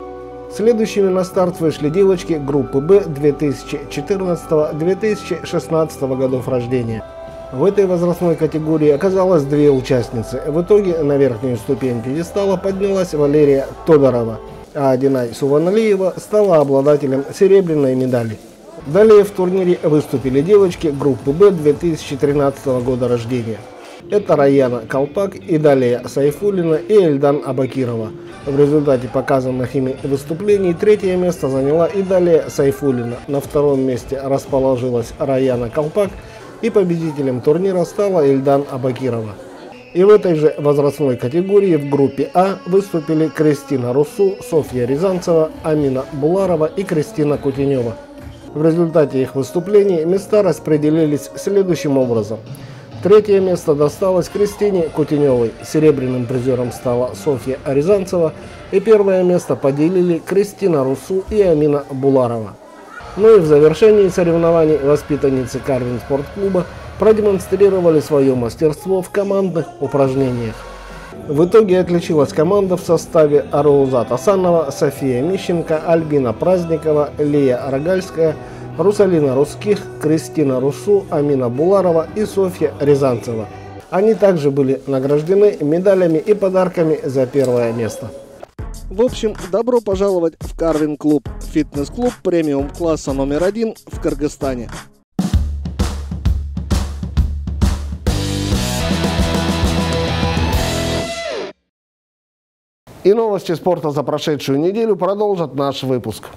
Следующими на старт вышли девочки группы Б 2014-2016 годов рождения. В этой возрастной категории оказалось две участницы. В итоге на верхнюю ступень пьедестала поднялась Валерия Тодорова, а Адинай Суваналиева стала обладателем серебряной медали. Далее в турнире выступили девочки группы Б 2013 года рождения. Это Раяна Колпак и далее Сайфулина и Эльдан Абакирова. В результате показанных ими выступлений третье место заняла и далее Сайфулина. На втором месте расположилась Раяна Колпак и победителем турнира стала Эльдан Абакирова. И в этой же возрастной категории в группе А выступили Кристина Русу, Софья Рязанцева, Амина Буларова и Кристина Кутенева. В результате их выступлений места распределились следующим образом. Третье место досталось Кристине Кутеневой, серебряным призером стала Софья Рязанцева и первое место поделили Кристина Русу и Амина Буларова. Ну и в завершении соревнований воспитанницы Карвин спортклуба продемонстрировали свое мастерство в командных упражнениях. В итоге отличилась команда в составе Араузат Асанова, София Мищенко, Альбина Праздникова, Лия Рогальская, Русалина Русских, Кристина Русу, Амина Буларова и Софья Рязанцева. Они также были награждены медалями и подарками за первое место. В общем, добро пожаловать в Карвин Клуб. Фитнес-клуб премиум класса номер один в Кыргызстане. И новости спорта за прошедшую неделю продолжат наш выпуск.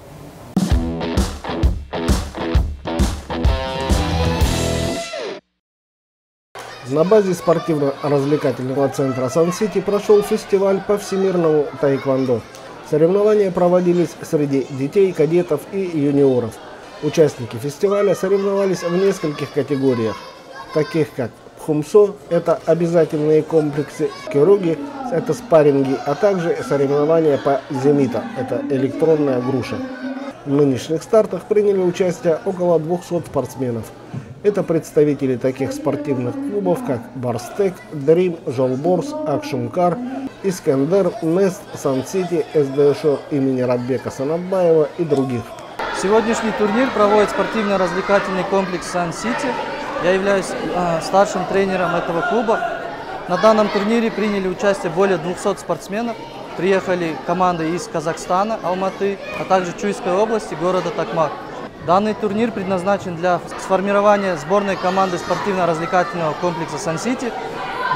На базе спортивно-развлекательного центра «Сан-Сити» прошел фестиваль по всемирному тайквандо. Соревнования проводились среди детей, кадетов и юниоров. Участники фестиваля соревновались в нескольких категориях, таких как Хумсо – это обязательные комплексы, Кируги – это спарринги, а также соревнования по Зенита – это электронная груша. В нынешних стартах приняли участие около 200 спортсменов. Это представители таких спортивных клубов, как Барстек, Дрим, Жолборс, Акшумкар, Искандер, Нест, Сан-Сити, СДШО имени Радбека Санатбаева и других. Сегодняшний турнир проводит спортивно-развлекательный комплекс Сан-Сити. Я являюсь э, старшим тренером этого клуба. На данном турнире приняли участие более 200 спортсменов. Приехали команды из Казахстана, Алматы, а также Чуйской области, города Такмак. Данный турнир предназначен для сформирования сборной команды спортивно-развлекательного комплекса Сан-Сити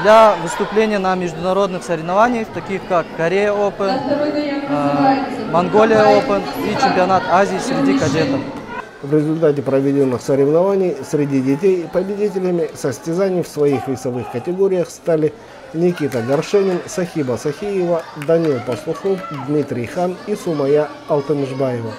для выступления на международных соревнованиях, таких как Корея Open, э, Монголия Open и чемпионат Азии среди кадетов. В результате проведенных соревнований среди детей победителями состязаний в своих весовых категориях стали Никита Горшенин, Сахиба Сахиева, Данил Пастухов, Дмитрий Хан и Сумая Алтымжбаева.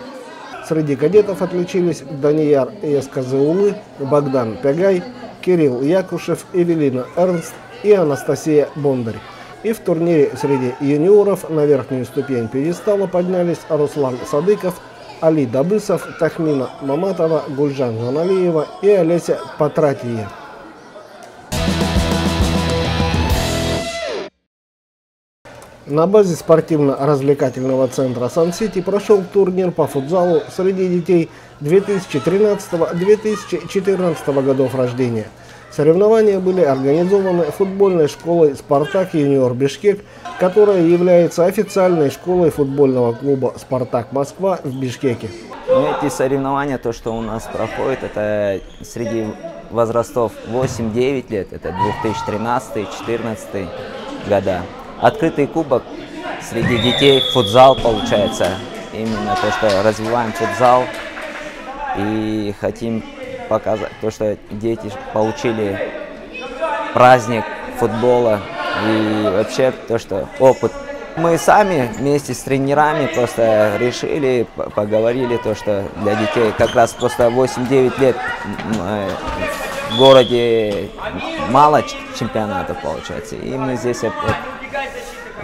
Среди кадетов отличились Данияр Эсказаулы, Богдан Пягай, Кирилл Якушев, Эвелина Эрнст и Анастасия Бондарь. И в турнире среди юниоров на верхнюю ступень пьедестала поднялись Руслан Садыков, Али Дабысов, Тахмина Маматова, Гульжан Жаналиева и Олеся Патратия. На базе спортивно-развлекательного центра «Сан-Сити» прошел турнир по футзалу среди детей 2013-2014 годов рождения. Соревнования были организованы футбольной школой «Спартак Юниор Бишкек», которая является официальной школой футбольного клуба «Спартак Москва» в Бишкеке. Ну, эти соревнования, то, что у нас проходит, это среди возрастов 8-9 лет, это 2013-2014 года. Открытый кубок среди детей, футзал получается. Именно то, что развиваем футзал и хотим показать то, что дети получили праздник футбола и вообще то, что опыт. Мы сами вместе с тренерами просто решили, поговорили то, что для детей как раз просто 8-9 лет э, в городе мало чемпионатов получается. И мы здесь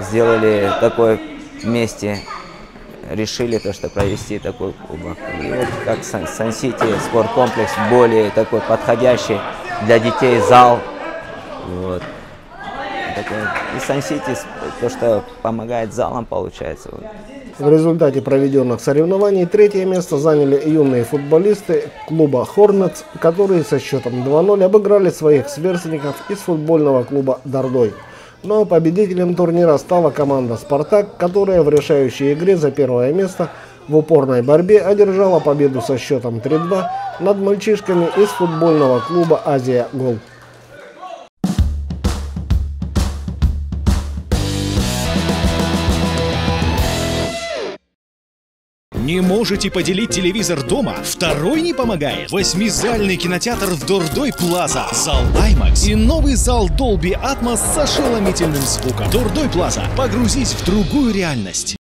сделали такой вместе, решили то, что провести такой кубок. И вот как Сан-Сити спорткомплекс более такой подходящий для детей зал. Вот. И Сан-Сити то, что помогает залам, получается. В результате проведенных соревнований третье место заняли юные футболисты клуба «Хорнетс», которые со счетом 2-0 обыграли своих сверстников из футбольного клуба «Дордой». Но победителем турнира стала команда «Спартак», которая в решающей игре за первое место в упорной борьбе одержала победу со счетом 3-2 над мальчишками из футбольного клуба «Азия Гол». Не можете поделить телевизор дома? Второй не помогает? Восьмизальный кинотеатр в Дордой Плаза. Зал IMAX и новый зал Dolby Atmos с ошеломительным звуком. Дордой Плаза. Погрузись в другую реальность.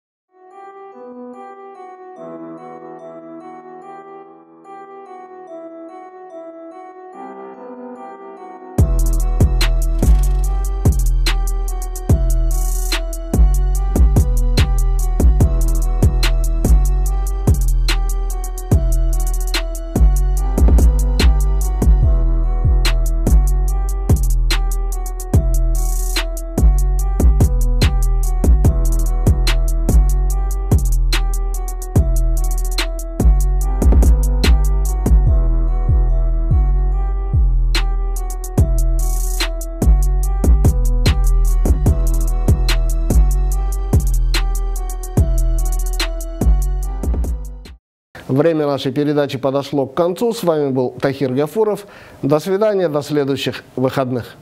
Время нашей передачи подошло к концу. С вами был Тахир Гафуров. До свидания, до следующих выходных.